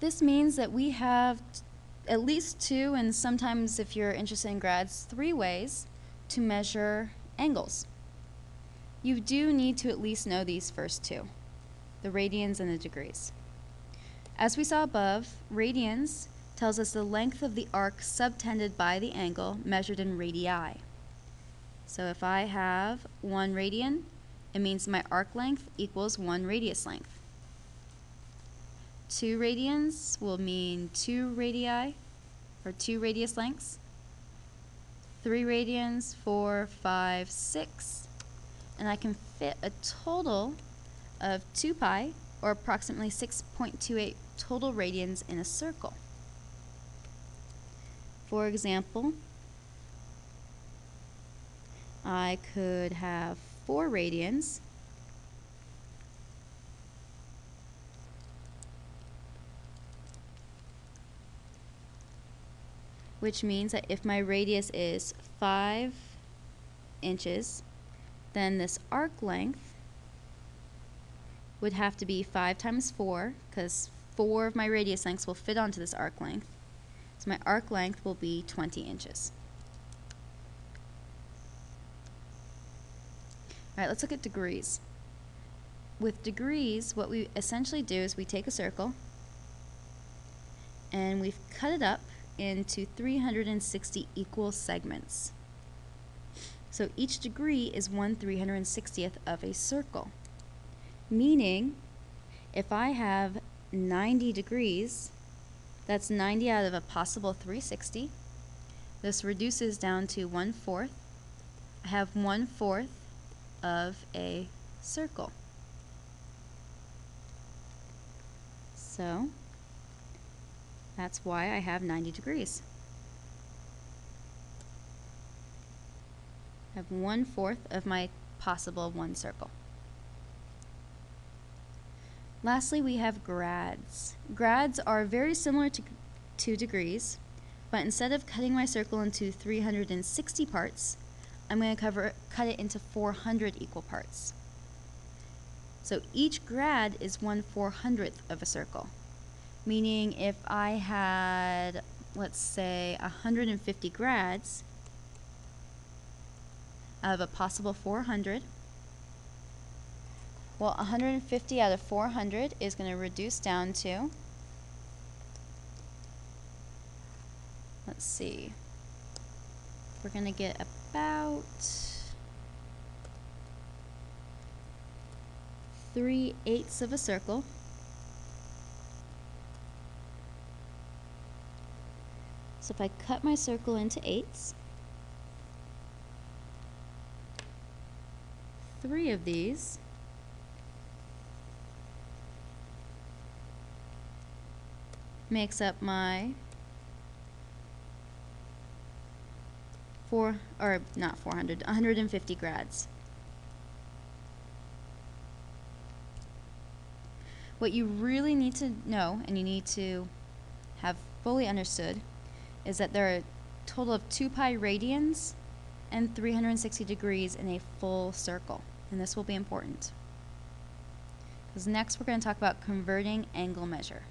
This means that we have at least two, and sometimes if you're interested in grads, three ways to measure angles. You do need to at least know these first two, the radians and the degrees. As we saw above, radians tells us the length of the arc subtended by the angle measured in radii. So if I have one radian, it means my arc length equals one radius length. Two radians will mean two radii, or two radius lengths. Three radians, four, five, six. And I can fit a total of 2 pi, or approximately 6.28 total radians in a circle. For example, I could have 4 radians which means that if my radius is 5 inches, then this arc length would have to be 5 times 4, because 4 of my radius lengths will fit onto this arc length. So my arc length will be 20 inches. Alright, let's look at degrees. With degrees, what we essentially do is we take a circle and we've cut it up into 360 equal segments. So each degree is 1 360th of a circle. Meaning, if I have 90 degrees, that's 90 out of a possible 360. This reduces down to 1 fourth. I have 1 fourth of a circle. So, that's why I have 90 degrees. I have one fourth of my possible one circle. Lastly, we have grads. Grads are very similar to, to degrees, but instead of cutting my circle into 360 parts, I'm going to cover, cut it into 400 equal parts. So each grad is 1 400th of a circle meaning if I had, let's say, 150 grads of a possible 400, well, 150 out of 400 is going to reduce down to, let's see, we're going to get about 3 eighths of a circle. So if I cut my circle into eighths, three of these makes up my four, or not 400, 150 grads. What you really need to know and you need to have fully understood is that there are a total of 2 pi radians and 360 degrees in a full circle. And this will be important. Because next we're going to talk about converting angle measure.